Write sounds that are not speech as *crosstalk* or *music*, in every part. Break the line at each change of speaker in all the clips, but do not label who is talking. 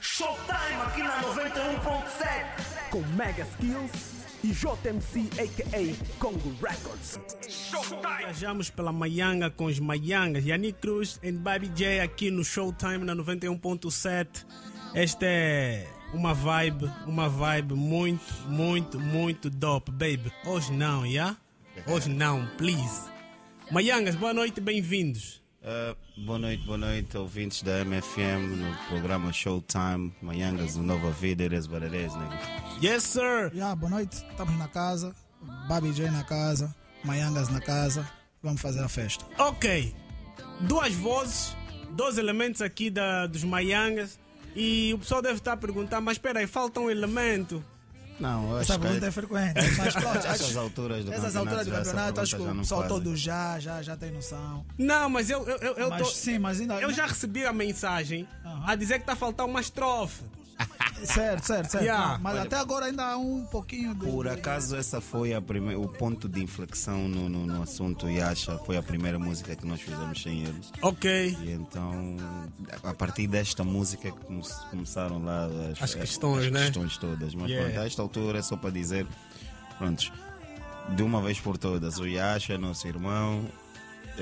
Showtime aqui na 91.7
com Mega Skills e JMC a.k.a. Congo Records.
Viajamos pela Mayanga com os Mayangas, Yannick Cruz e Baby J aqui no Showtime na 91.7. Esta é uma vibe, uma vibe muito, muito, muito dope, baby. Hoje não, yeah? Hoje não, please. Mayangas, boa noite, bem-vindos.
Uh, boa noite, boa noite, ouvintes da MFM no programa Showtime, Manhangas do Nova Vida, it is what it is, nigga.
Yes, sir.
Yeah, boa noite, estamos na casa, Baby J na casa, Mayangas na casa, vamos fazer a festa.
Ok. Duas vozes, dois elementos aqui da, dos Mayangas. E o pessoal deve estar a perguntar, mas espera aí, falta um elemento.
Não, eu acho
Essa
que
pergunta é frequente, *laughs* mas pronto,
essas alturas do
essas alturas do campeonato, acho que
pergunta
o pessoal todo já, já, já tem noção.
Não, mas eu, eu, eu, eu
Mas
tô-
sim, mas ainda.
eu já recebi a mensagem
Aham.
a dizer que está a faltar uma estrofe.
Certo, certo, certo.
Yeah.
Não, mas até agora ainda há um pouquinho de.
Por acaso essa foi a prime... o ponto de inflexão no, no, no assunto Yasha, foi a primeira música que nós fizemos sem ele.
Ok.
E então, a partir desta música é que come- começaram lá as,
As questões,
as
né?
questões todas. Mas
Yeah.
pronto, a esta altura é só para dizer, pronto, de uma vez por todas, o Yasha é nosso irmão,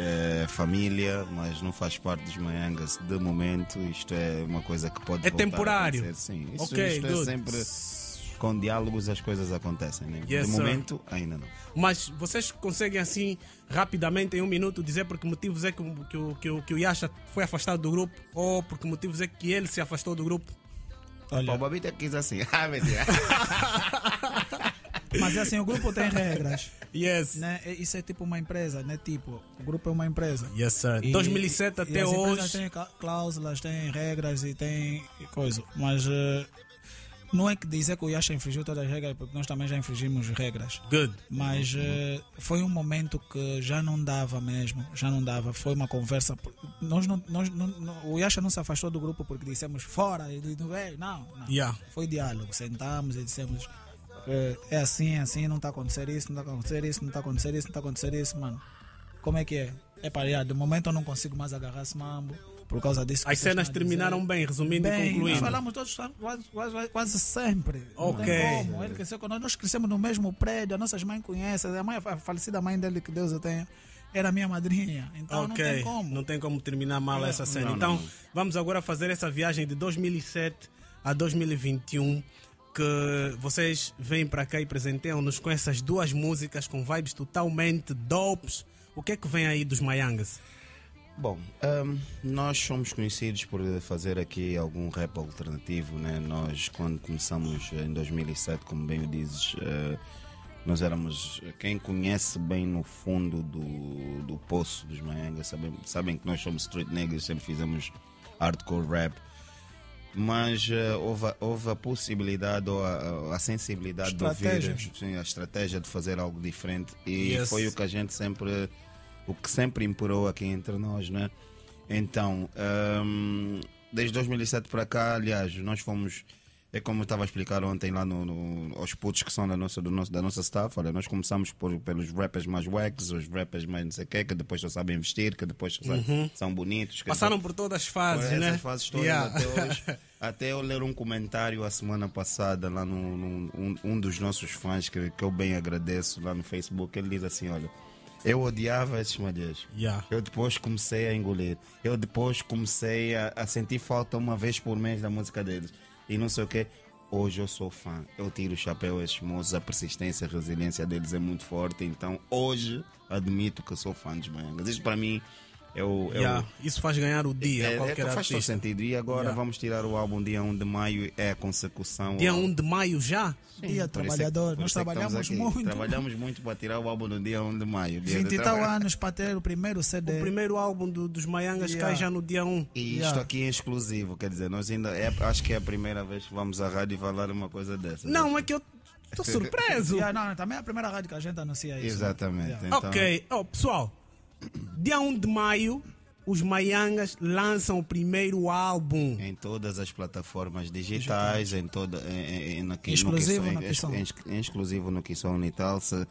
é família, mas não faz parte dos Manhangas de momento. Isto é uma coisa que pode
É
voltar a
temporário.
acontecer, Sim, isso,
Ok,
isto
good.
é sempre com diálogos as coisas acontecem. Né?
Yes,
de
sir.
momento, ainda não.
Mas vocês conseguem assim, rapidamente, em um minuto, dizer por que motivos é que, o- que, o- que, o- que o Yasha foi afastado do grupo ou por que motivos é que ele se afastou do grupo?
Pô, o Babita quis assim. *laughs* Ah, mentira. *laughs*
Mas é assim, o grupo tem *laughs* regras.
Yes.
Né? Isso é tipo uma empresa, né? Tipo, o grupo é uma empresa.
Yes, sir.
E-
2007
e
até
as
hoje.
têm clá- cláusulas, têm regras e têm coisa. Mas eh, não é que dizer que o Yasha infringiu todas as regras, porque nós também já infringimos regras.
Good.
Mas eh, foi um momento que já não dava mesmo, já não dava. Foi uma conversa. Nós não, nós não, não- o Yasha não se afastou do grupo porque dissemos fora. E, não, "Ei, não, não.
Yeah.
Foi diálogo. Sentamos e dissemos: é assim, é assim, não está a acontecer isso, não está a acontecer isso, não está a acontecer isso, não está a acontecer isso, mano. Como é que é? É para de momento eu não consigo mais agarrar esse mambo por causa disso. que
As cenas terminaram bem, resumindo e
Bem, nós
concluindo.
falamos todos quase, quase, quase sempre. Não
Ok.
tem como. Ele cresceu com nós. Nós crescemos no mesmo prédio, as nossas mães conhecem. A, mãe, a falecida mãe dele, que Deus o tenha, era minha madrinha. Então não
ok,
tem como.
não tem como terminar mal essa cena.
Não,
então,
não.
vamos agora fazer essa viagem de 2007 a 2021 que vocês vêm para cá e presenteiam-nos com essas duas músicas com vibes totalmente dopes. O que é que vem aí dos Mayangas?
Bom, ahm, nós somos conhecidos por fazer aqui algum rap alternativo, né? Nós, quando começamos em 2007, como bem o dizes, eh, nós éramos. Quem conhece bem no fundo do, do poço dos Mayangas sabem, sabem que nós somos street niggas, sempre fizemos hardcore rap. Mas eh, houve, a- houve a possibilidade ou a, a sensibilidade de ouvir sim, a estratégia de fazer algo diferente e
Yes.
foi o que a gente sempre o que sempre imperou aqui entre nós, né? Então, hum, desde 2007 para cá, aliás, nós fomos é como eu estava a explicar ontem lá no, no- aos putos que são da nossa, do nosso, da nossa staff. Olha, nós começamos por, pelos rappers mais wags, os rappers mais não sei o quê, que depois só sabem vestir, que depois sabem- são bonitos.
Passaram por todas as fases,
essas
né?
fases todas
Yeah.
até hoje. *laughs* Até eu ler um comentário a semana passada lá no, no- um, um dos nossos fãs que, que eu bem agradeço lá no Facebook. Ele diz assim: Olha, eu odiava esses malheiros.
Yeah.
Eu depois comecei a engolir. Eu depois comecei a, a sentir falta uma vez por mês da música deles. E não sei o que. Hoje eu sou fã. Eu tiro o chapéu a esses moços. A persistência, a resiliência deles é muito forte. Então hoje admito que sou fã dos Mangas. Isto para mim é o. É o
Yeah. Isso faz ganhar o dia
é, é,
qualquer
faz todo
artista.
sentido. E agora
Yeah.
vamos tirar o álbum dia 1 de maio, é a consecução.
Dia
ao-
1 de maio já?
Dia
Por isso é
trabalhador. Nós
é
trabalhamos
aqui.
muito.
Trabalhamos muito para tirar o álbum no dia 1 de maio. dia
20
de
e tal anos para ter o primeiro CD.
O primeiro álbum do- dos Mayangas
Yeah.
cai já no dia 1.
E isto
Yeah.
aqui é exclusivo, quer dizer, nós ainda é, acho que é a primeira vez que vamos à rádio falar uma coisa dessa.
Não, é que eu estou *laughs* surpreso.
Yeah, não, também é a primeira rádio que a gente anuncia isso.
Exatamente.
Yeah.
Então,
Ok, oh, pessoal, dia 1 de maio, os Mayangas lançam o primeiro álbum.
Em todas as plataformas digitais, em toda, em, no,
Exclusivo
no
no
que em, exclusivo no e tal. Se,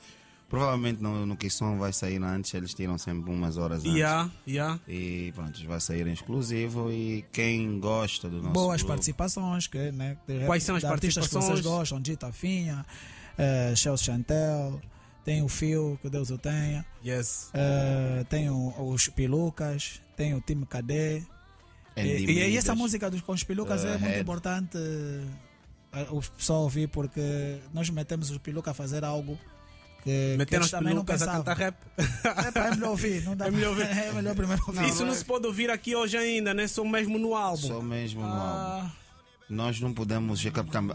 Provavelmente no, no que som vai sair antes, eles tiram sempre umas horas antes.
Yeah, yeah.
E pronto, vai sair em exclusivo. E quem gosta do nosso
Boas
grupo,
participações, que, né,
Quais são as
artistas que
participações?
vocês gostam, Dita Finha, uh, Chelsea Chantel, tem o Fio, que Deus o tenha,
Yes.
eh, tem o- os Pilucas, tem o time Cadê. E, e, e essa música dos com os Pilucas
Uh,
é muito
Head.
importante eh, o pessoal ouvir, porque nós metemos os Pilucas a fazer algo que,
os
também não
pelucas a cantar rap.
É, é melhor ouvir, não dá *laughs* *laughs*
É melhor ouvir.
é melhor primeiro ouvir.
Isso não se pode ouvir aqui hoje ainda, né? Só mesmo no álbum.
Só mesmo no álbum. Nós não podemos.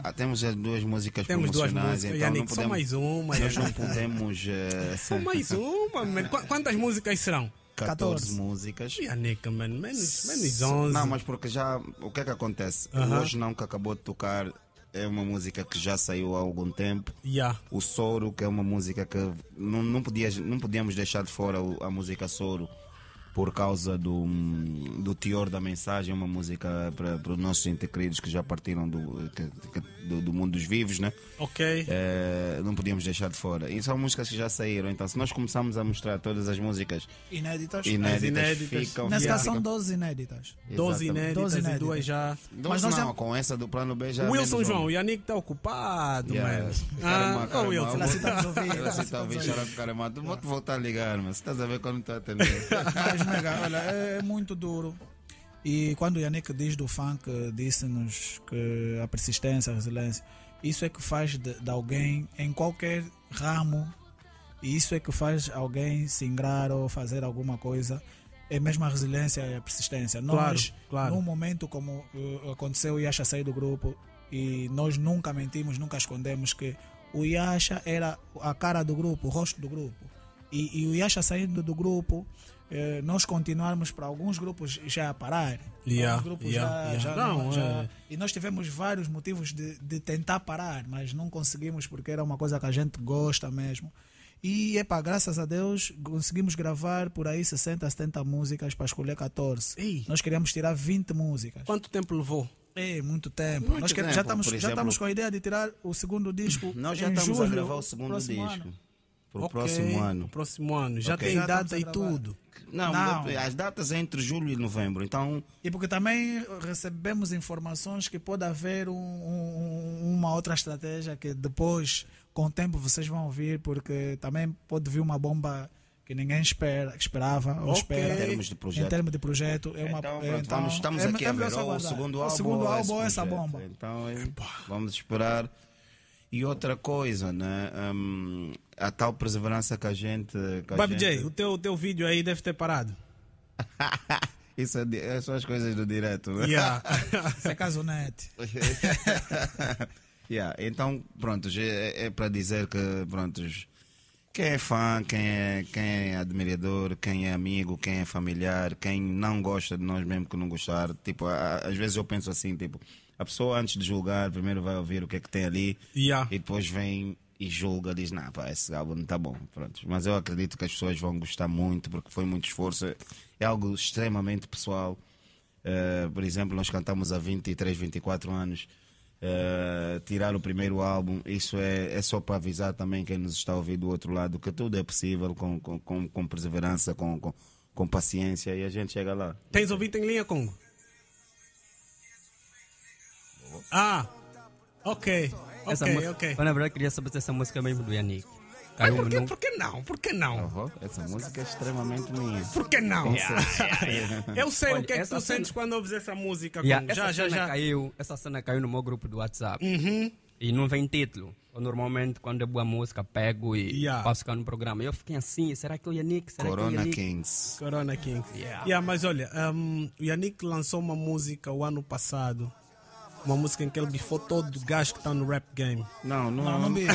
ah, Temos as duas músicas
temos duas
promocionais,
músicas.
então não
Yannick, só
podemos.
mais uma.
Nós não podemos. *laughs* eh,
Só mais uma, man. Qu- Quantas músicas serão?
14
14.
músicas.
Yannick, man. Menos, menos 11.
Não, mas porque já. O que é que acontece?
Aham.
Hoje não que acabou de tocar é uma música que já saiu há algum tempo.
Yeah.
O Soro, que é uma música que não, não, podia, não podíamos deixar de fora a música Soro por causa do, do teor da mensagem, uma música para, para os nossos entes queridos que já partiram do, que- que- do, do mundo dos vivos, né?
Ok.
Eh, não podíamos deixar de fora. E são músicas que já saíram, então se nós começarmos a mostrar todas as músicas
Inéditas.
inéditas,
inéditas.
ficam.
Nesse caso são 12 inéditas.
12
Exatamente.
inéditas,
12
e
inéditas.
duas já.
Mas nós
não,
já-
com essa do plano B já.
Wilson
menos
João,
um.
o Yannick está ocupado,
Yeah.
mano.
Caramba,
Ah,
caramba.
oh, Wilson.
Lá se estamos a ouvir.
Ela se está a ouvir chorar com caramba. Vou te voltar a ligar, mas estás a ver quando estou a atender. *laughs*
Mega, olha, é muito duro. E quando o Yannick diz do funk, disse-nos que a persistência, a resiliência, isso é que faz de, de alguém em qualquer ramo, e isso é que faz alguém se ingrar ou fazer alguma coisa, é mesmo a resiliência e a persistência. Nós,
Claro, claro.
num momento como uh, aconteceu, o Yasha sair do grupo, e nós nunca mentimos, nunca escondemos que o Yasha era a cara do grupo, o rosto do grupo. E, e o Yasha saindo do grupo, eh, nós continuarmos para alguns grupos já a parar.
Yeah,
Alguns grupos
yeah,
já,
yeah.
já
Não,
já-
é.
E nós tivemos vários motivos de, de tentar parar, mas não conseguimos porque era uma coisa que a gente gosta mesmo. E, epá, graças a Deus, conseguimos gravar por aí 60, 70 músicas para escolher 14.
Ei.
Nós queríamos tirar 20 músicas.
Quanto tempo levou?
É, muito tempo.
Muito
nós
tempo,
já, estamos, já estamos com a ideia de tirar o segundo disco.
Nós já
em
estamos
julho,
a gravar o segundo disco.
ano.
Para o
Ok,
próximo ano.
o próximo ano. Já
Ok.
tem
Já
data e tudo.
Não,
Não.
as datas é entre julho e novembro. Então,
E porque também recebemos informações que pode haver um- um- uma outra estratégia que depois, com o tempo, vocês vão ouvir, porque também pode vir uma bomba que ninguém espera, esperava ou
Ok.
espera.
em termos de projeto.
Em termos de projeto, é uma.
Então,
é,
pronto, estamos, estamos
é-
aqui
é
a ver ou o segundo
O
álbum,
segundo
ou
álbum ou essa bomba.
Então, é, vamos esperar. E outra coisa, né? Hum, a tal perseverança que a gente. Que
Baby
gente...
J, o teu, o teu vídeo aí deve ter parado. *laughs*
Isso é, só as coisas do direto, né?
Yeah. *laughs*
Isso é caso net. *laughs*
Yeah, Então, pronto, é, é para dizer que, pronto, quem é fã, quem é, quem é admirador, quem é amigo, quem é familiar, quem não gosta de nós mesmo que não gostar, tipo, às vezes eu penso assim, tipo, a pessoa antes de julgar, primeiro vai ouvir o que é que tem ali
Yeah.
e depois vem e julga, diz, não, pá, esse álbum não tá bom, pronto. Mas eu acredito que as pessoas vão gostar muito porque foi muito esforço, é- algo extremamente pessoal. Eh, por exemplo, nós cantamos há 23, 24 anos. Eh, tirar o primeiro álbum, isso é, é só para avisar também quem nos está ouvir do outro lado que tudo é possível com, com, com, com perseverança, com, com, com paciência e a gente chega lá.
Tens ouvido em linha, Congo? Ah, ok.
Essa
Ok,
música,
ok.
Eu, na verdade, queria saber se essa música é mesmo do Yannick.
Mas por que,
num-
por que não? Por que não?
Uhum, essa música é extremamente minha.
Por que não? *laughs* Eu sei
Olha,
o que é que tu
cena-
sentes quando ouves essa música,
Yeah, essa,
Já, já,
cena
já.
Caiu, essa cena caiu no meu grupo do WhatsApp.
Uhum.
E não vem título. Eu, normalmente, quando é boa música, pego e
Yeah.
passo cá no programa. Eu fiquei assim, será que é o Yannick? Será que é o
Corona
Yannick?
Kings.
Corona King.
Yeah.
Yeah, mas olha, um, o Yannick lançou uma música o ano passado. Uma música em que ele bifou todo o gajo que está no rap game.
Não, não,
Não, não vi.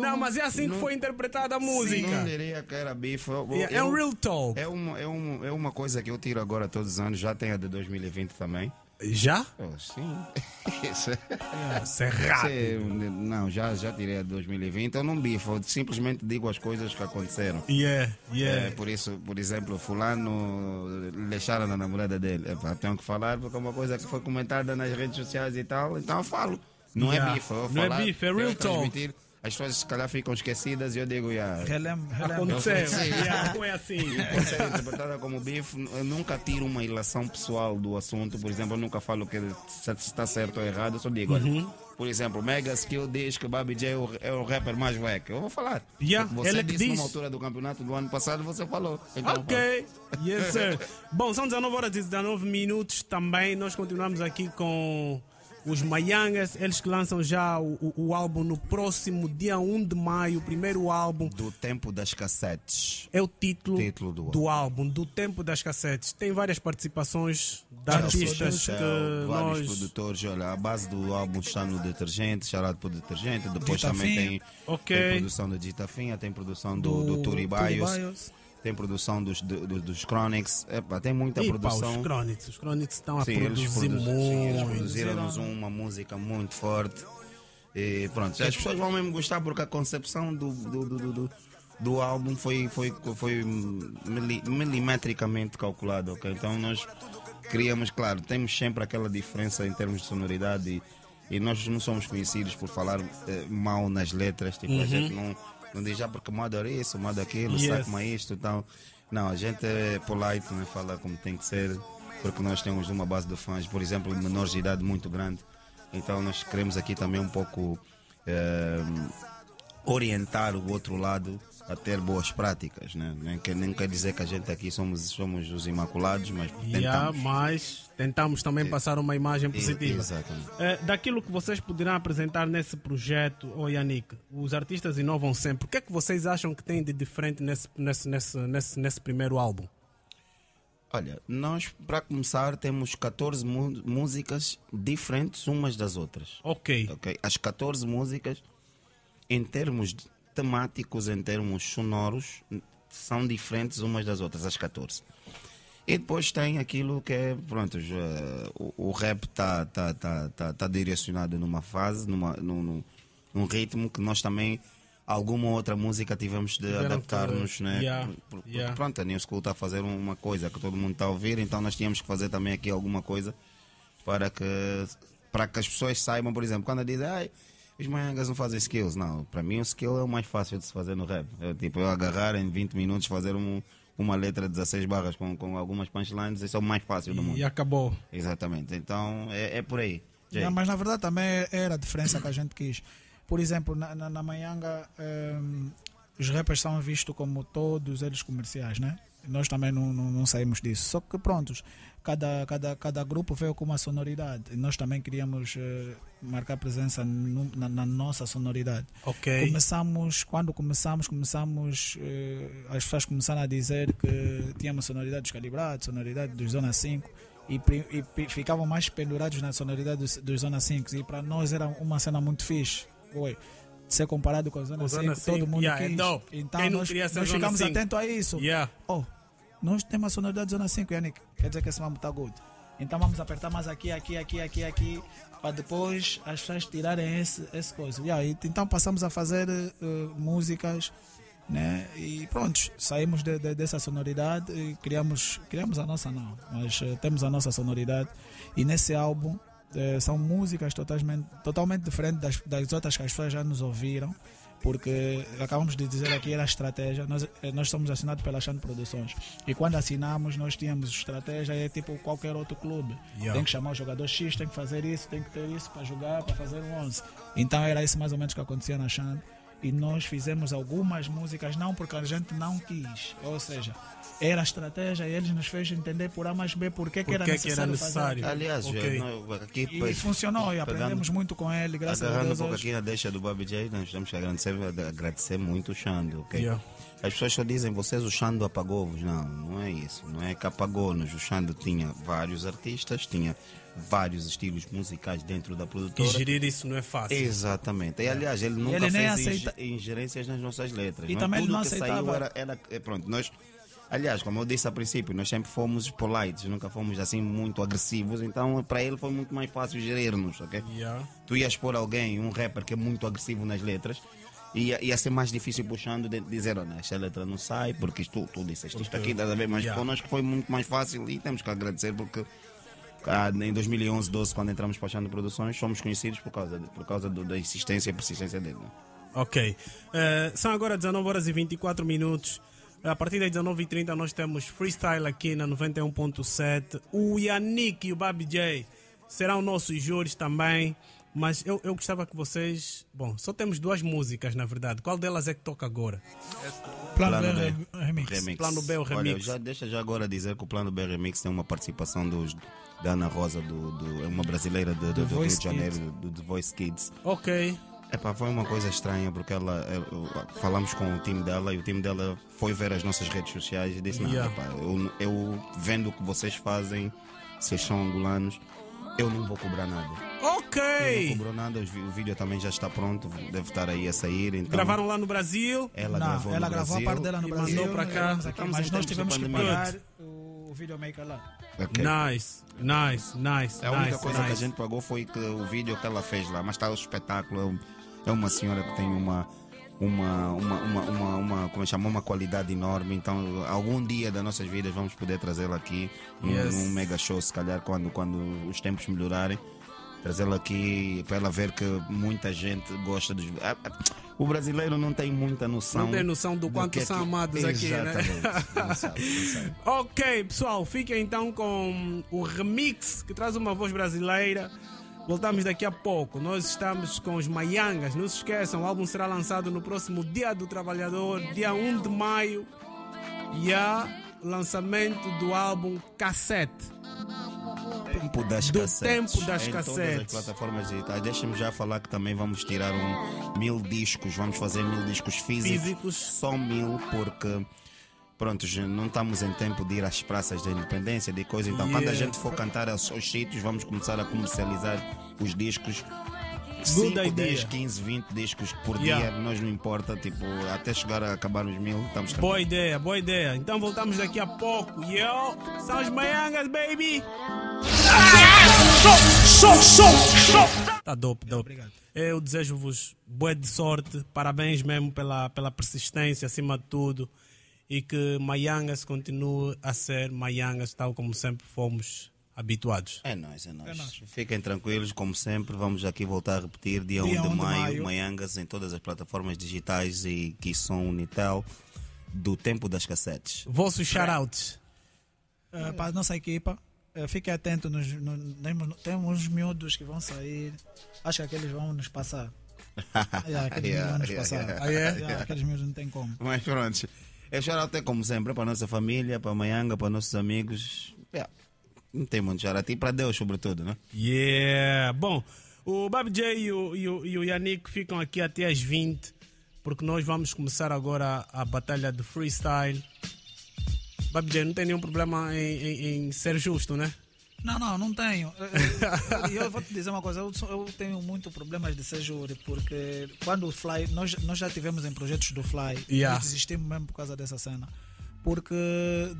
Não, *laughs* mas é assim que foi interpretada a música.
Não diria que era eu-
Yeah, é um real talk.
É uma, é, uma, é uma coisa que eu tiro agora todos os anos, já tem a de 2020 também.
Já?
Oh, sim. *laughs* Isso é-
Isso é rápido.
Não, já, já tirei a de 2020. Eu não bifo, eu simplesmente digo as coisas que aconteceram.
Yeah,
É,
yeah.
por isso, por exemplo, fulano deixaram na namorada dele. Tenho que falar porque é uma coisa que foi comentada nas redes sociais e tal, então eu falo. Não
Yeah.
é bife, eu vou
Não é
falar,
bife, é
eu
real
vou
talk.
As pessoas se calhar ficam esquecidas e eu digo, *laughs* yeah,
Relembro, relembro.
Aconteceu.
Sim.
Yeah, Foi assim.
interpretada como bife. Eu nunca tiro uma ilação pessoal do assunto. Por exemplo, eu nunca falo que se está certo ou errado. Eu só digo,
Uhum.
por exemplo, Mega Skill diz que Baby J é o, é o rapper mais wack. Eu vou falar.
Yeah,
você
ele é que
disse
diz.
numa altura do campeonato do ano passado, você falou. Então,
Ok, yes sir. Bom, são 19 horas e 19 minutos também. Nós continuamos aqui com os Mayangas. Eles que lançam já o, o- o álbum no próximo dia 1 de maio. O primeiro álbum
Do tempo das cassetes.
é o título,
Título do
álbum, do tempo das cassetes. Tem várias participações de artistas que
vários
nós.
produtores, olha, a base do álbum está no detergente, charado por detergente, depois
Dita
também tem,
Ok.
tem produção da Dita Finha, tem produção do, do, Turi Bios,
Bios.
Tem produção dos, do- do- dos Chronics, Epá, tem muita
E pá,
produção.
os Chronics. Os Chronics estão a
Sim, eles,
produzir
produ- sim, eles
muito.
produziram-nos uma música muito forte. E pronto, as pessoas vão mesmo gostar porque a concepção do, do, do, do, do- álbum foi, foi, foi mili- milimetricamente calculada, ok? Então nós queríamos, claro, temos sempre aquela diferença em termos de sonoridade e, e nós não somos conhecidos por falar eh, mal nas letras, tipo, a gente não, não diz já porque moda era isso, moda aquilo,
Yes.
saco mais isto e tal. Não, a gente é polite, né? fala como tem que ser, porque nós temos uma base de fãs, por exemplo, menores de idade muito grande. Então nós queremos aqui também um pouco eh, orientar o outro lado a ter boas práticas, né? Nem, quer, nem quer dizer que a gente aqui somos, somos os imaculados, mas
Yeah,
tentamos.
mas tentamos também passar uma imagem positiva.
Exatamente.
Eh, daquilo que vocês poderão apresentar nesse projeto, oh Yannick, os artistas inovam sempre. O que é que vocês acham que tem de diferente nesse, nesse, nesse, nesse, nesse primeiro álbum?
Olha, nós, para começar, temos 14 mu- músicas diferentes umas das outras.
Ok.
ok? As 14 músicas, em termos temáticos, em termos sonoros, são diferentes umas das outras, as 14. E depois tem aquilo que é, pronto, o, o rap está tá, tá, tá, tá direcionado numa fase, numa, num, num, ritmo que nós também, alguma outra música tivemos de adaptar-nos, né?
Yeah,
Por- por- porque,
yeah.
pronto, a New School está a fazer uma coisa que todo mundo está a ouvir, então nós tínhamos que fazer também aqui alguma coisa para que, para que as pessoas saibam, por exemplo, quando dizem, ai, os mangas não fazem skills. Não, para mim o skill é o mais fácil de se fazer no rap. É, tipo, eu agarrar em 20 minutos, fazer um, uma letra de 16 barras com, com algumas punchlines, isso é o mais fácil do mundo.
E acabou.
Exatamente, então é, é por aí.
Não, mas na verdade também era a diferença que a gente quis. Por exemplo, na, na, na Manhanga, ehm, os rappers são vistos como todos eles comerciais, né? Nós também não, não, não saímos disso. Só que, prontos, cada, cada, cada grupo veio com uma sonoridade. E nós também queríamos eh, marcar presença no- na, na nossa sonoridade.
Ok.
Começamos, quando começamos, começamos, eh, as pessoas começaram a dizer que tínhamos sonoridade dos calibrados, sonoridade dos Zona 5 e, e ficavam mais pendurados na sonoridade dos, dos Zona 5 e para nós era uma cena muito fixe. Oi, ser comparado com a Zona
Com
5,
Zona
todo
5,
mundo
yeah,
quis. Então
não
nós, nós
Zona
ficamos
5?
atentos a isso.
Yeah.
Oh, nós temos a sonoridade Zona 5, Yannick. Quer dizer que esse mambo está good. Então vamos apertar mais aqui, aqui, aqui, aqui, aqui, para depois as pessoas tirarem esse, esse coisa. Yeah, então passamos a fazer eh, músicas, né? E pronto, saímos de- de- dessa sonoridade e criamos, criamos a nossa não, mas eh, temos a nossa sonoridade. E nesse álbum eh, são músicas totalmente, totalmente diferentes das, das outras que as pessoas já nos ouviram porque acabamos de dizer aqui era a estratégia. Nós, eh, nós somos assinados pela Chante Produções. E quando assinamos, nós tínhamos estratégia, é tipo qualquer outro clube.
Yeah.
Tem que chamar o jogador X, tem que fazer isso, tem que ter isso para jogar, para fazer um 11. Então era isso mais ou menos que acontecia na Chante. E nós fizemos algumas músicas, não porque a gente não quis. Ou seja, era a estratégia e eles nos fez entender por A mais B por que, era
que que era
necessário.
necessário?
fazer.
Aliás,
Ok.
eu- aqui,
E
pois,
funcionou, e
pegando-
aprendemos muito com ele, graças a
Agarrando um
Deus.
pouco aqui na deixa do Baby J, nós temos que agradecer, agradecer muito o Xando, ok?
Yeah.
As pessoas só dizem, vocês o Xando apagou-vos. Não, não é isso. Não é que apagou-nos. O Xando tinha vários artistas, tinha vários estilos musicais dentro da
E
produtora.
gerir isso não é fácil.
Exatamente. E, aliás, ele nunca
ele
fez
aceita-
inge- ingerências nas nossas letras.
E
não é?
também ele
Tudo
não
que saiu
aceitava-
era, era é, pronto. Nós, aliás, como eu disse a princípio, nós sempre fomos polites, nunca fomos assim muito agressivos. Então, para ele foi muito mais fácil gerir-nos, ok?
Yeah.
tu ias pôr alguém, um rapper que é muito agressivo nas letras, ia, ia ser mais difícil puxando de dizer, olha, esta letra não sai, porque isto, tu disseste isto aqui, estás a ver? Mas
Yeah.
connosco foi muito mais fácil e temos que agradecer porque ah, em 2011, 12, quando entramos para a Xando Produções, fomos conhecidos por causa, de- por causa do- da insistência e persistência dele. né?
Ok. Eh, são agora 19 horas e 24 minutos. A partir das 19h30 nós temos freestyle aqui na 91.7. O Yannick e o Babi J serão nossos júris também. Mas eu, eu gostava que vocês. Bom, só temos duas músicas na verdade. Qual delas é que toca agora?
Plano,
Plano
B,
B.
remix.
Remix.
Plano B, o
Olha,
remix.
já, deixa já agora dizer que o Plano B Remix tem uma participação dos, da Ana Rosa, do, do- é uma brasileira do, do, do Rio
Voice
de Janeiro, do, do The Voice Kids.
Ok.
Epá, foi uma coisa estranha porque ela, ela- falamos com o time dela e o time dela foi ver as nossas redes sociais e disse: Não,
Yeah.
epá, eu, eu vendo o que vocês fazem, vocês são angolanos, eu não vou cobrar nada. Não
Ok.
cobrou nada, os vi- o vídeo também já está pronto, deve estar aí a sair. Então
Gravaram lá no Brasil.
Ela
Não,
gravou
ela
no
gravou
Brasil.
a parte dela no
e
Brasil.
mandou pra cá.
mas nós tivemos que pagar o videomaker lá.
Ok.
Nice, nice, nice.
A única
nice,
coisa que a
nice.
gente pagou foi que o vídeo que ela fez lá, mas está o espetáculo. É um- É uma senhora que tem uma. Uma, uma, uma, uma, uma, como é chama? uma qualidade enorme. Então, algum dia das nossas vidas vamos poder trazê-la aqui num,
Yes.
num mega show, se calhar, quando, quando os tempos melhorarem. Trazê-la aqui para ela ver que muita gente gosta dos. Ah, ah, O brasileiro não tem muita noção.
Não tem noção do quanto
que é
são
que-
amados aqui, né? *laughs*
Não sabe, não sabe.
Ok, pessoal, fiquem então com o remix que traz uma voz brasileira. Voltamos daqui a pouco. Nós estamos com os Maiangas. Não se esqueçam, o álbum será lançado no próximo Dia do Trabalhador, dia 1 de maio. E há lançamento do álbum Cassete.
tempo das
Do
cassetes.
tempo das
em
cassetes.
Todas as plataformas digitais. Deixa-me já falar que também vamos tirar um mil discos. Vamos fazer mil discos físicos.
Físicos.
Só mil, porque. Pronto, já não estamos em tempo de ir às praças da independência, de coisa. Então, quando a
Yeah.
gente for cantar aos, sítios, vamos começar a comercializar os discos.
Good
5,
idea.
10, 15, 20 discos por
Yeah.
dia, nós não importa, tipo, até chegar a acabar os mil, estamos
Boa ideia, boa ideia. Então voltamos daqui a pouco. Yo, são os Maiangas, baby! Tá dope, dope.
Obrigado.
Eu desejo-vos boa de sorte, parabéns mesmo pela, pela persistência acima de tudo e que Maiangas continue a ser Maiangas tal como sempre fomos habituados.
É nóis, é nóis.
nóis.
Fiquem tranquilos, como sempre. Vamos aqui voltar a repetir dia,
Dia
1 de
1 de
maio,
maio.
Maiangas, em todas as plataformas digitais e que são Unitel, do tempo das cassetes.
Vossos shoutouts.
Eh, para a nossa equipa, eh, fique atento, nos, no, temos, temos uns miúdos que vão sair. Acho que aqueles vão nos passar. *laughs* Yeah, aqueles
Yeah,
vão nos
yeah,
passar.
yeah.
Ah, é?
Yeah.
aqueles miúdos não tem como.
Mas pronto. Eu choro até como sempre, para a nossa família, para a Maianga, para nossos amigos. Yeah. Não tem muito choro e para Deus, sobretudo, né?
Yeah! Bom, o Babi J e o, e, o, e o Yannick ficam aqui até às 20, porque nós vamos começar agora a batalha de freestyle. Babi J, não tem nenhum problema em, em- em ser justo, né?
Não, não, não tenho. Eh, eh, Eu, vou te dizer uma coisa, eu, eu tenho muito problemas de ser júri, porque quando o Fly, nós, nós já tivemos em projetos do Fly,
Yeah.
nós desistimos mesmo por causa dessa cena. Porque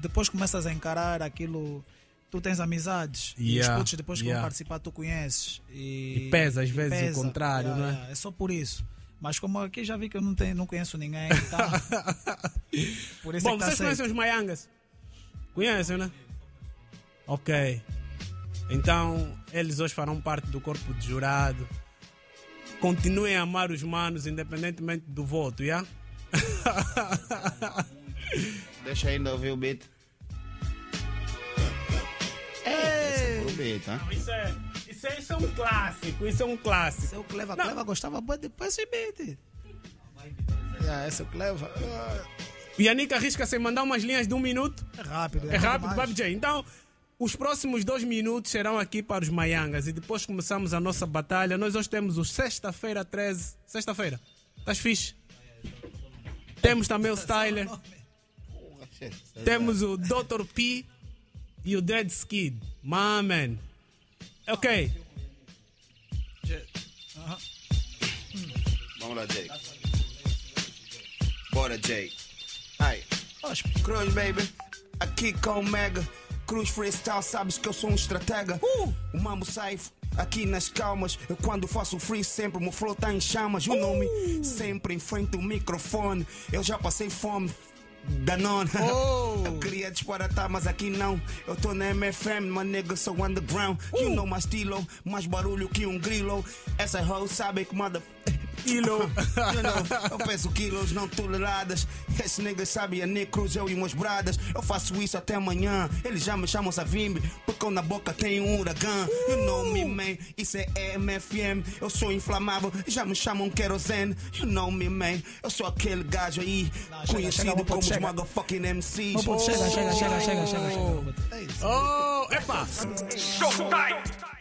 depois começas a encarar aquilo, tu tens amizades, e
Yeah,
os putos depois que
yeah.
vão participar tu conheces. E,
E pesa às vezes o contrário,
Yeah,
né?
yeah, É só por isso. Mas como aqui já vi que eu não, tenho, não conheço ninguém, então. *laughs* por isso
Bom,
é que tá
vocês conhecem os Maiangas? Conhecem, né? Ok. Então, eles hoje farão parte do corpo de jurado. Continuem a amar os manos, independentemente do voto, já? *laughs*
Deixa ainda ouvir o beat. É, esse é o beat, hein?
Isso é, isso, é, isso é um clássico, isso é um clássico.
Esse é o Cleva.
Não.
Cleva gostava muito depois desse beat. Yeah, esse é o Cleva.
O Yannick arrisca sem mandar umas linhas de um minuto.
É rápido.
É rápido,
demais.
Babi J. Então, os próximos dois minutos serão aqui para os Maiangas e depois começamos a nossa batalha. Nós hoje temos o sexta-feira 13. Sexta-feira. Estás fixe? Temos também o Styler. Temos o Dr. P e o Dead Skid. Maman. Ok.
Vamos lá, Jay. Bora, Jay. Ai. Cruz, baby. Aqui com o Mega. Cruz Freestyle, sabes que eu sou um estratega. O mambo sai aqui nas calmas. Eu quando faço free sempre meu flow tá em chamas. O nome sempre em frente ao microfone. Eu já passei fome. Danone. *laughs* Eu queria disparatar, mas aqui não. Eu tô na MFM, my nigga, sou underground. You know my estilo, mais barulho que um grilo. Essa hoe sabe que manda.
Kilo. *laughs*
You know, eu peso quilos não toleradas. Esse nigga sabe a Nick Cruz, eu e meus bradas. Eu faço isso até amanhã. Eles já me chamam Savimbi, porque eu na boca tenho um uragã. You know me, man, isso é MFM. Eu sou inflamável, já me chamam querosene. You know me, man, eu sou aquele gajo aí,
chega,
conhecido
chega, puto,
como os
chega.
motherfucking MCs.
Puto, chega, chega, chega, chega, chega, chega. É.
Oh, epa!
Showtime!